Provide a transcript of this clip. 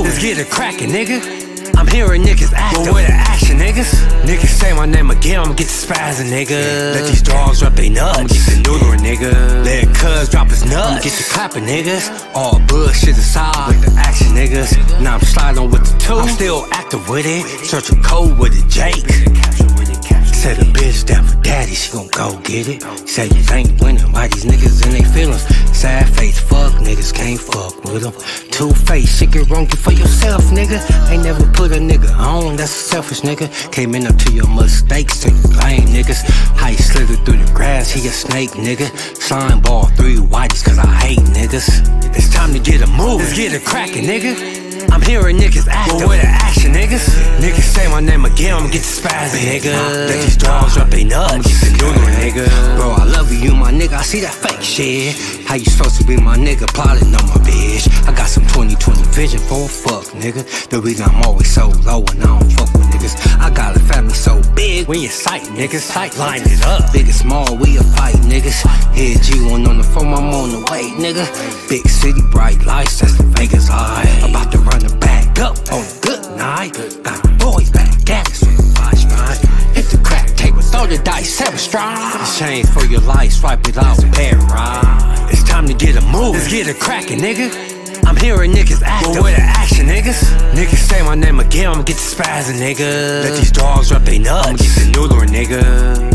Let's get it crackin', nigga. I'm hearing niggas acting. Well, where the action, niggas? Niggas say my name again, I'ma get the spazzing, nigga. Let these dogs drop they nuts. I'ma get the noodling, nigga. Let cuz drop his nuts. I'ma get the clapping, niggas. All bullshit aside. With the action, niggas. Now I'm sliding with the two. I'm still active with it. Searching code with the Jake. Said a bitch down for daddy, she gon' go get it. Say you ain't winning, why these niggas in they feelings? Sad face, fuck niggas, can't fuck with them. Two face, shit get wrong, you for yourself, nigga. Ain't never put a nigga on, that's a selfish nigga. Came in up to your mistakes, to you lame niggas. How you slithered through the grass, he a snake, nigga. Slime ball, three whiteys, cause I hate niggas. It's time to get a move, let's get it crackin', nigga. I'm hearing niggas acting. Well, where the action, niggas? Niggas say my name again, I'ma get the spaz, nigga. Let these dogs drop they nuts. I'ma get the noodle, nigga. Bro, I love you, my nigga. I see that fake shit. How you supposed to be my nigga? Plotting on my bitch. I got some 2020 vision for a fuck, nigga. The reason I'm always so low and I don't fuck with niggas. I got a family so big. When you sight, niggas, sight line it up. Big and small, we a fight, niggas. Here, G1 on the phone, I'm on the way, nigga. Big city, bright lights, that's the dice, seven stride. Exchange for your life, swipe it out, pair. It's time to get a move, let's get a crackin', nigga. I'm hearing niggas acting. Well, where the action, niggas? Niggas say my name again, I'ma get the spazzing, nigga. Let these dogs drop they nuts. I'ma get the noodling, nigga.